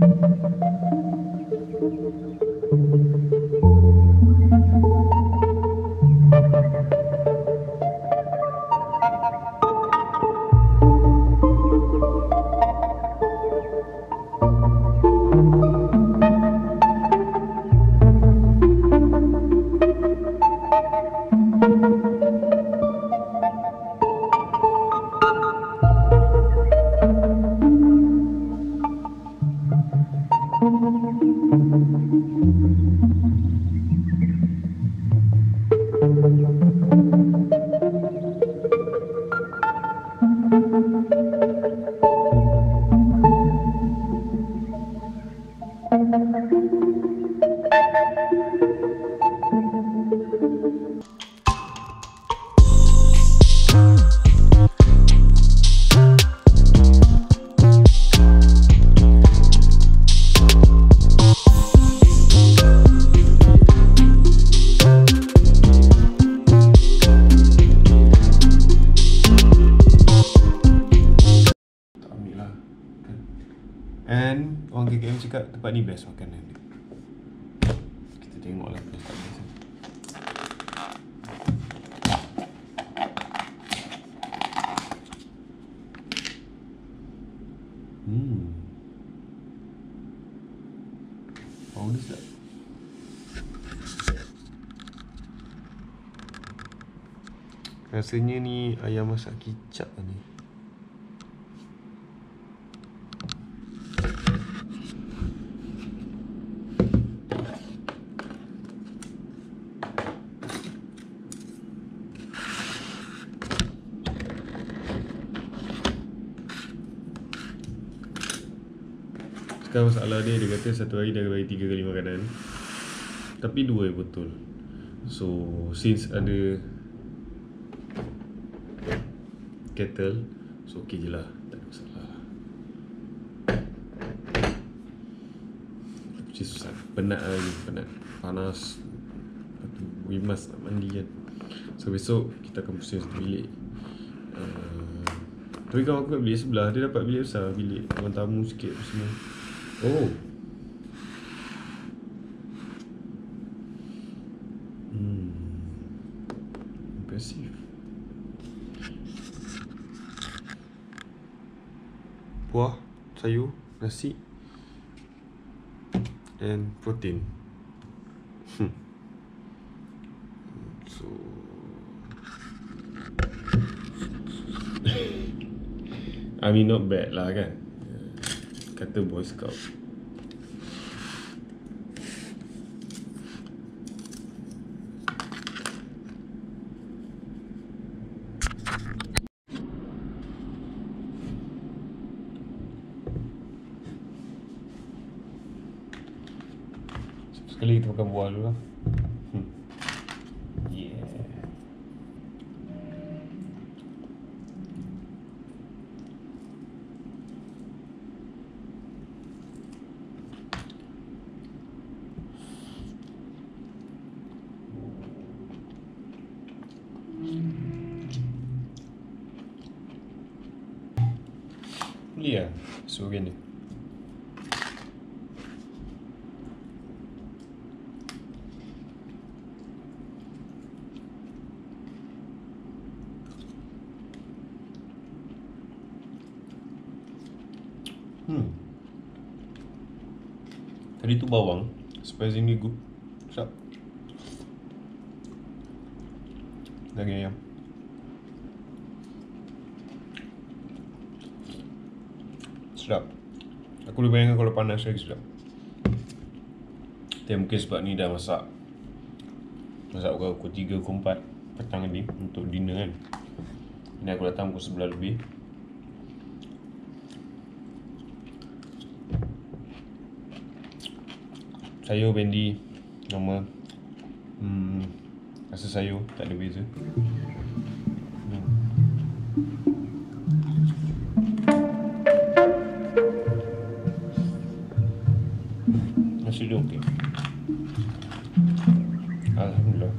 Thank you. Orang KKM cakap tempat ni best makanan dia. Kita tengok lah best tak best Hmm. Bau dia sedap Rasanya ni ayam masak kicap ni Sekarang masalah dia. Dia kata satu hari dia bagi tiga kali makanan Tapi dua yang betul. So Since ada Kettle So okay je lah. Tak ada masalah Tapi susah. Penat lah ni. Penat. Panas. Lepas tu We must nak mandi kan. So besok Kita akan pusing satu bilik. Uh, Tapi kawan aku kat bilik sebelah Dia dapat bilik besar. Bilik orang tamu sikit semua Oh. Hmm. Impressive. Buah, sayur, nasi and protein. Hmm. So I mean not bad lah kan Kata boy scout. Sekali kita makan buah dulu lah hmm. Yeah Beli lah Suruh ni Hmm. Tadi tu bawang Surprisingly good. Sedap. Daging ayam Sedap. Aku boleh bayangkan kalau panas lagi sedap. Tapi mungkin sebab ni dah masak. Masak pukul 3, pukul 4 Petang ni Untuk dinner kan. Ni aku datang pukul 11 lebih. Sayur bendi Normal. Hmm, Rasa sayur Tak ada beza Luque. Alhamdulillah.